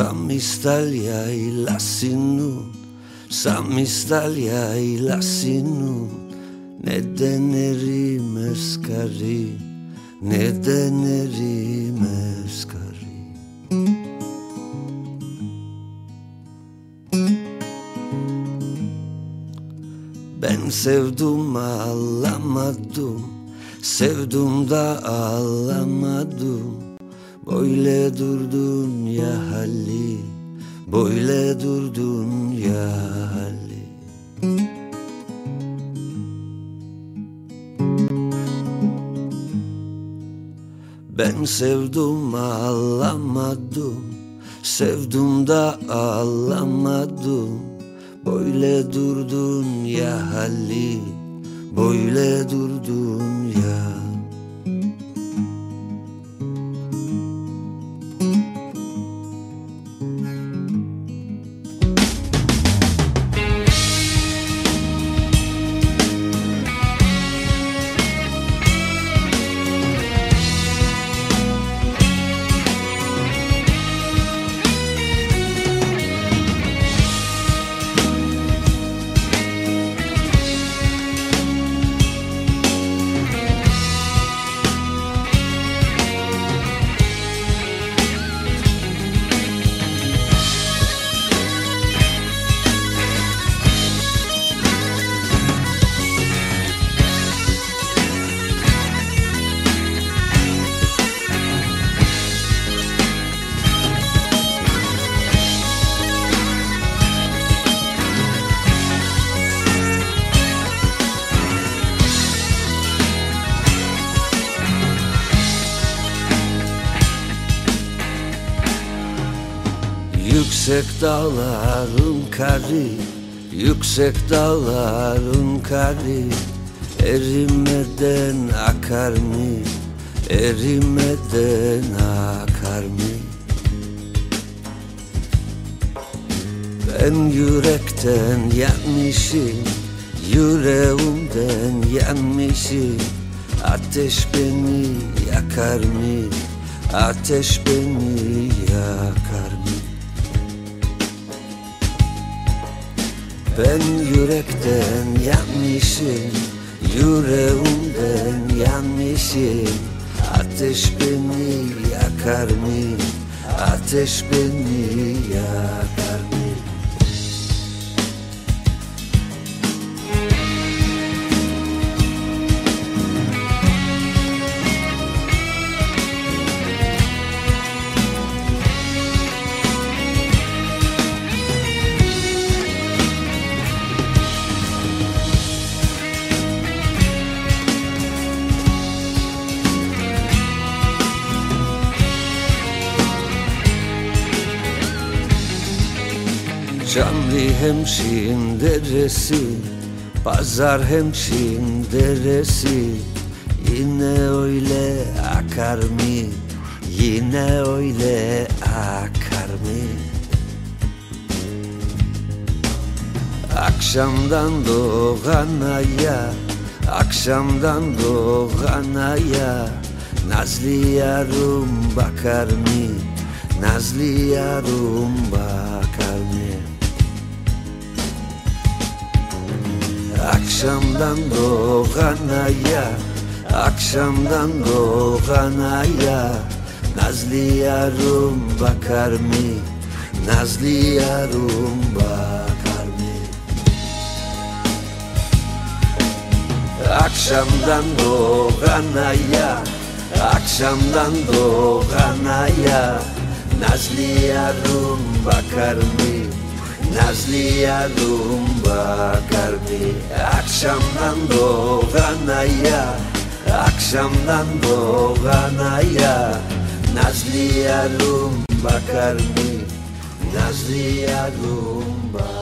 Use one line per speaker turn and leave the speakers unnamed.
Samistalia y la sinu, Samistalia y la sinu. Ne deneri meskari, ne deneri meskari Ben sevdum ağlamadım Sevdum da ağlamadım. Böyle durdun ya hali Böyle durdun ya Ben sevdum ağlamadım Sevdum da ağlamadım Böyle durdun ya hali Böyle durdun ya Yüksek dağların kari Yüksek dağların kari Erimeden akar mı? Erimeden akar mı? Ben yürekten yanmışım Yüreğimden yanmışım Ateş beni yakar mı? Ateş beni yakar mı? Ben yürekten yanmışım Yüreğimden yanmışım Ateş beni yakar mı? Ateş beni yakar Canlı hemşin deresi Pazar hemşin deresi Yine öyle akar mı? Yine öyle akar mı? Akşamdan doğan aya Akşamdan doğan aya Nazlı yarım bakar mı? Nazlı yarım bakar mı? Akşamdan doğan aya Akşamdan doğan aya Nazlı yarım bakar mı? Nazlı yarım bakar mı? Akşamdan doğan aya Akşamdan doğan aya Nazlı yarım bakar mı? Nazlı yarım καρμί Αξαμνάν το γαναλιά Αξαμνάν το γαναλιά Να σλιαλούμπα